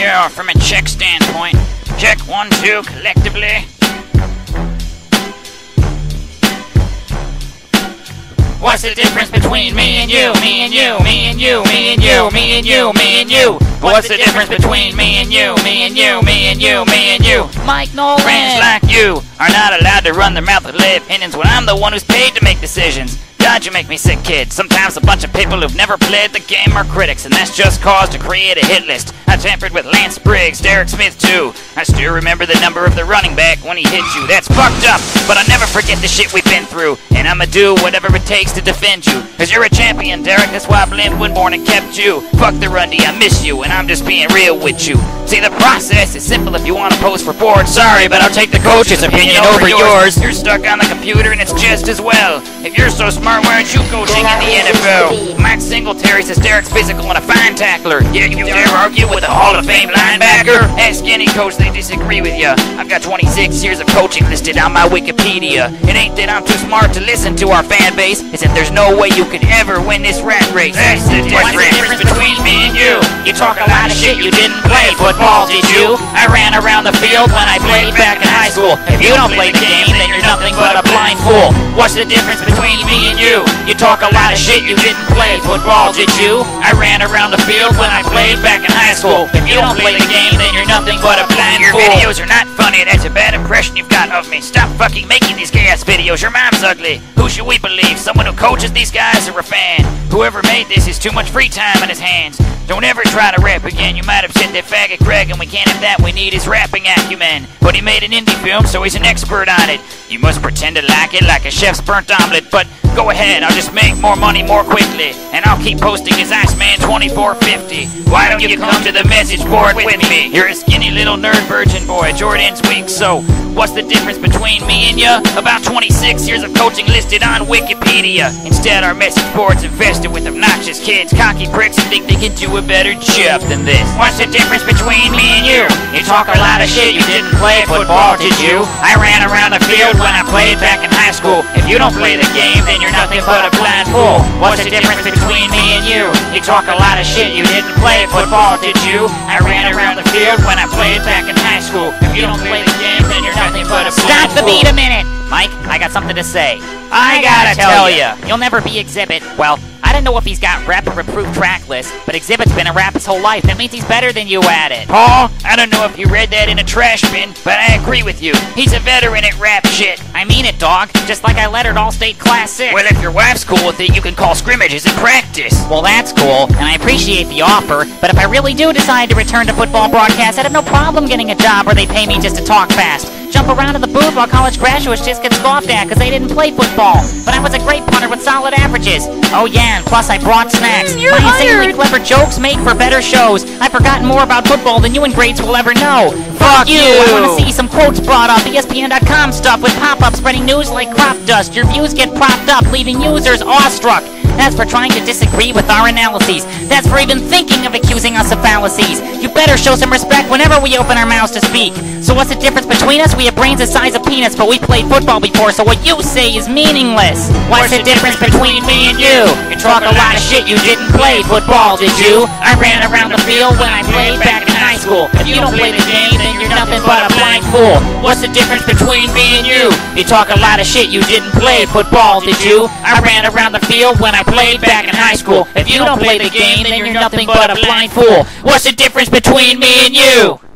Yeah, from a check standpoint. Check one, two, collectively. What's the difference between me and you, me and you, me and you, me and you, me and you, me and you? What's the difference between me and you, me and you, me and you, me and you? Mike Nolan. Friends like you are not allowed to run their mouth with lay opinions when I'm the one who's paid to make decisions. God, you make me sick, kid. Sometimes a bunch of people who've never played the game are critics, and that's just cause to create a hit list. I tampered with Lance Briggs, Derek Smith, too. I still remember the number of the running back when he hit you. That's fucked up, but I'll never forget the shit we've been through, and I'ma do whatever it takes to defend you. Cause you're a champion, Derek, that's why Blim Winborn and kept you. Fuck the run D, I miss you, and I'm just being real with you. See, the process is simple if you want to post for board. Sorry, but I'll take the coach's opinion over yours. You're stuck on the computer, and it's just as well. If you're so smart, why aren't you coaching in the NFL? Singletary says Derek's physical and a fine tackler. Yeah, you dare argue with a Hall of Fame linebacker? Ask any coach, they disagree with you. I've got 26 years of coaching listed on my Wikipedia. It ain't that I'm too smart to listen to our fan base. It's that there's no way you could ever win this rat race. That's the difference between me and you. You talk a lot of shit, you didn't play football, did you? I ran around the field when I played back in high school. If you don't play the game, then you're nothing but a blind fool. What's the difference between me and you? You talk a lot of shit, you didn't play football, did you? I ran around the field when I played back in high school. If you don't play the game, then you're nothing but a blind Your fool. Your videos are not funny, that's a bad impression you've got of me. Stop fucking making these gay ass videos, your mom's ugly. Who should we believe? Someone who coaches these guys or a fan? Whoever made this is too much free time in his hands. Don't ever try to rap again, you might upset that faggot Greg, and we can't have that, we need his rapping acumen. But he made an indie film, so he's an expert on it. You must pretend to like it like a chef's burnt omelet, but go ahead, I'll just make more money more quickly. And I'll keep posting as Iceman 2450. Why don't you come to the message board with me? You're a skinny little nerd virgin boy, Jordan's weak, so what's the difference between me and ya? About 26 years of coaching listed on Wikipedia. Instead, our message board's infested with obnoxious kids, cocky pricks who think they can do a better job than this. What's the difference between me and you? You talk a lot of shit, you didn't play football, did you? I ran around the field when I played back in high school. If you don't play the game, then you're nothing but a blind fool. What's the difference between me and you? You talk a lot of shit, you didn't play football, did you? I ran around the field when I played back in high school. If you don't play the game, then you're nothing but a blind Stop the beat a minute. Mike, I got something to say. I gotta tell ya. You'll never be Xzibit. Well, I don't know if he's got rap or approved track list, but Xzibit's been a rap his whole life. That means he's better than you at it. Paul, I don't know if you read that in a trash bin, but I agree with you. He's a veteran at rap shit. I mean it, dog. Just like I lettered All-State Class 6. Well, if your wife's cool with it, you can call scrimmages and practice. Well, that's cool, and I appreciate the offer, but if I really do decide to return to football broadcast, I'd have no problem getting a job where they pay me just to talk fast. Jump around in the booth while college graduates just get scoffed at because they didn't play football. But I was a great punter with solid averages. Oh yeah, and plus I brought snacks. Mm, My insanely clever jokes make for better shows. I've forgotten more about football than you and grades will ever know. Fuck you! I want to see some quotes brought up, ESPN.com stuff with pop-ups spreading news like crop dust. Your views get propped up, leaving users awestruck. That's for trying to disagree with our analyses. That's for even thinking of accusing us of fallacies. You better show some respect whenever we open our mouths to speak. So what's the difference between us? We have brains the size of peanuts, but we played football before, so what you say is meaningless. What's the difference between me and you? You talk a lot of shit, you didn't play football, did you? I ran around the field when I played back in high school. If you don't play the game, then you're nothing but a fool. What's the difference between me and you? You talk a lot of shit, you didn't play football, did you? I ran around the field when I played back in high school. If you don't play the game, then you're nothing but a blind fool. What's the difference between me and you?